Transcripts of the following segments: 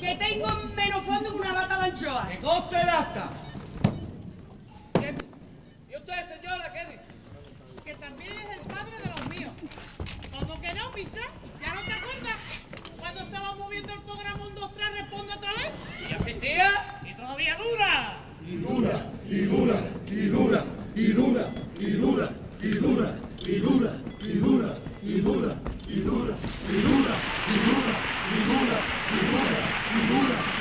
que tengo menos fondo que una lata de anchoa. ¡Que coste el asta! ¿Y usted, señora, qué dice? Que también es el padre de los míos. ¿Cómo que no, Pisa? ¿Ya no te acuerdas? Cuando estábamos viendo el programa 1, 2, 3, responde otra vez. Y asistía, y todavía dura, y dura, y dura, y dura, y dura, y dura, y dura, y dura, y dura, y dura, y dura, y dura, y dura, y dura. Segura! Segura!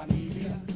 familia.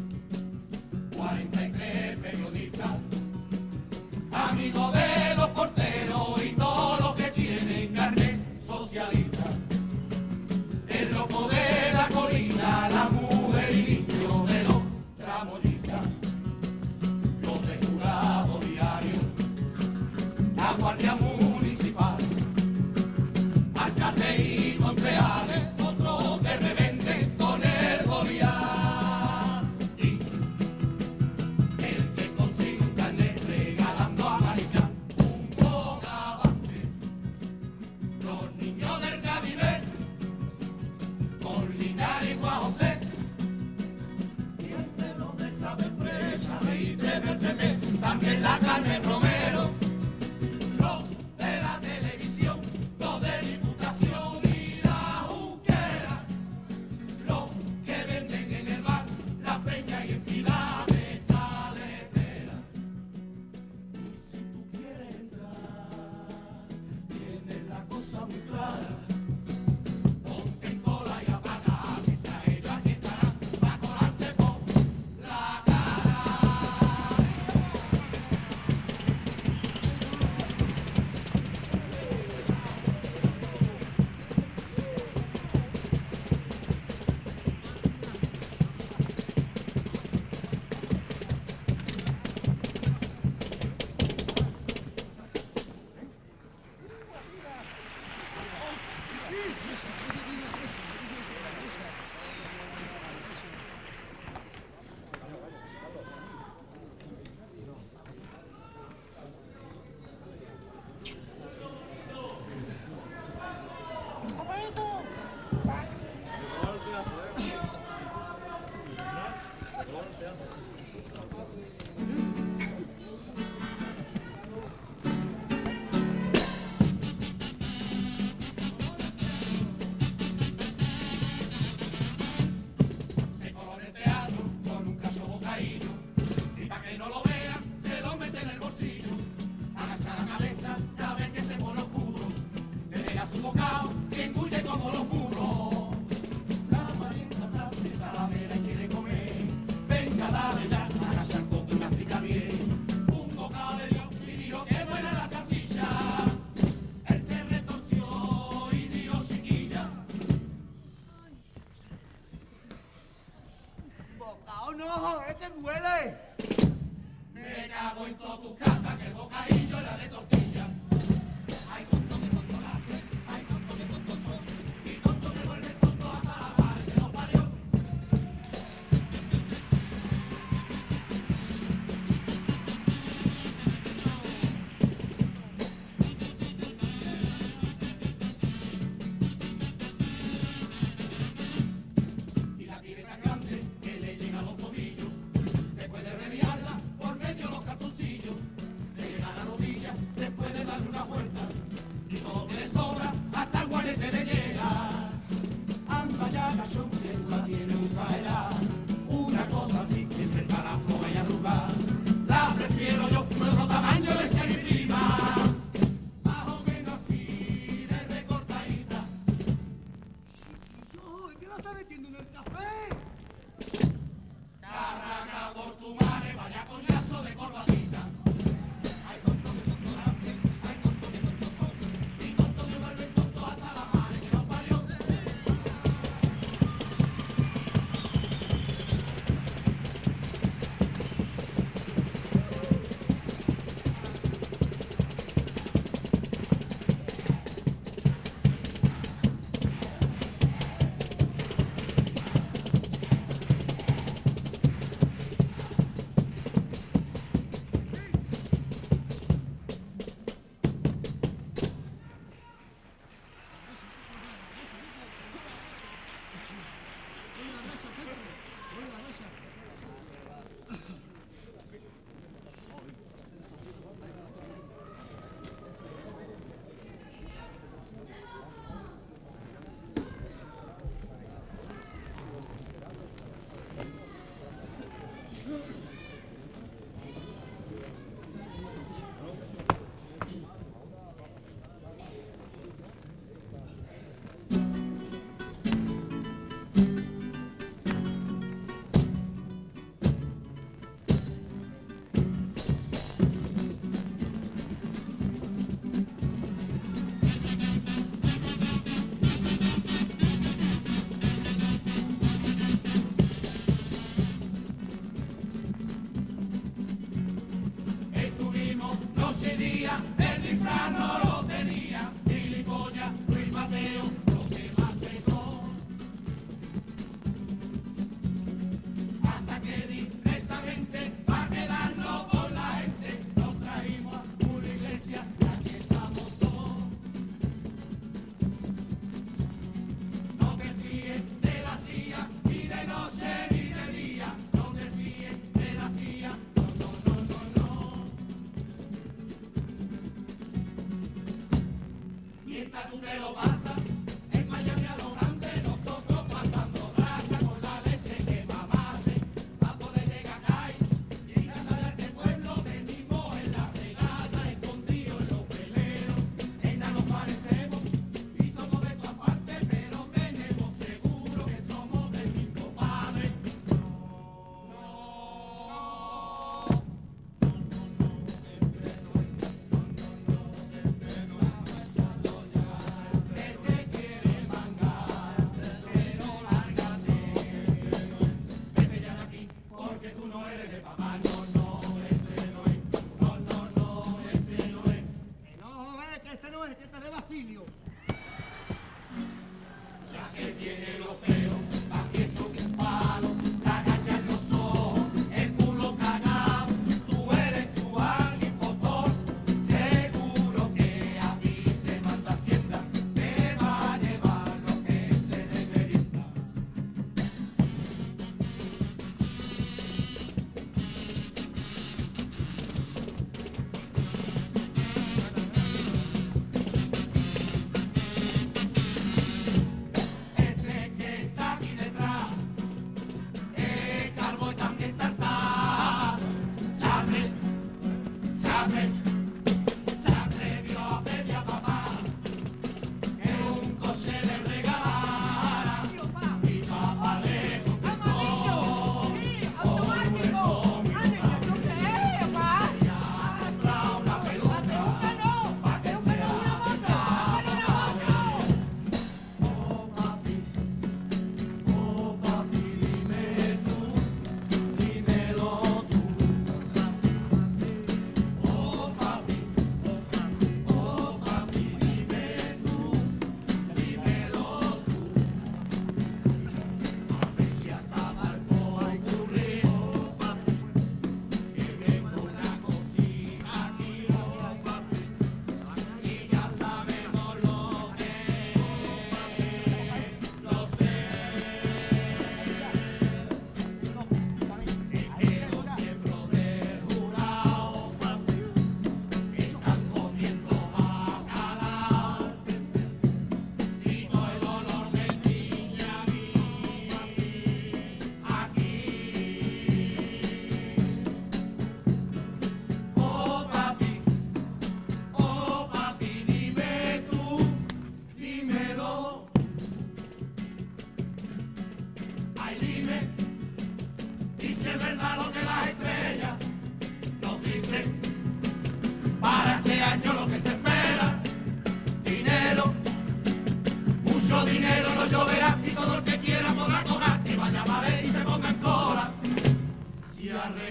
いいですね。cago en toda tu casa, que el bocadillo era de tortilla. Sobre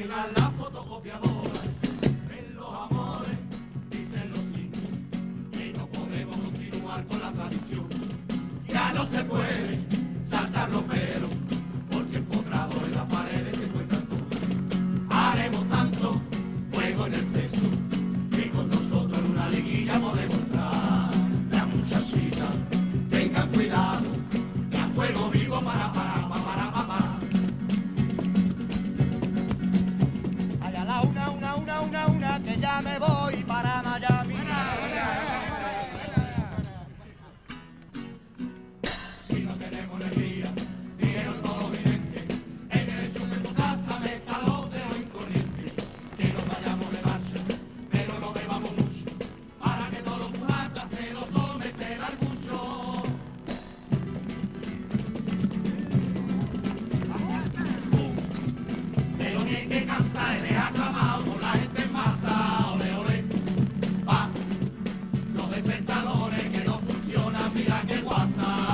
Llegan las en los amores, dicen los signos, que no podemos continuar con la tradición. Ya no se puede saltar los pelos. あ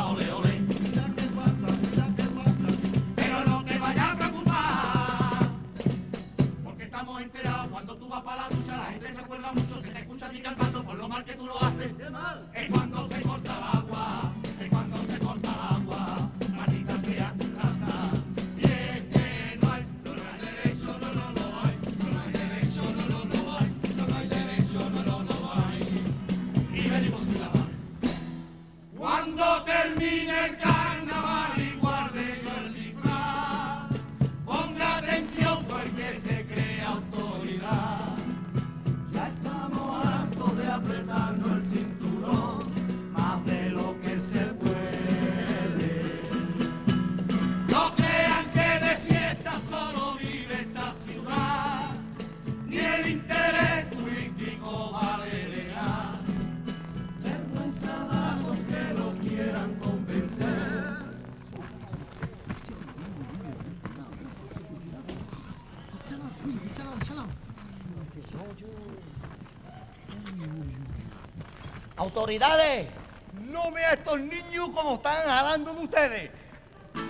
Autoridades, no vea a estos niños como están jalándome ustedes.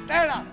Tela,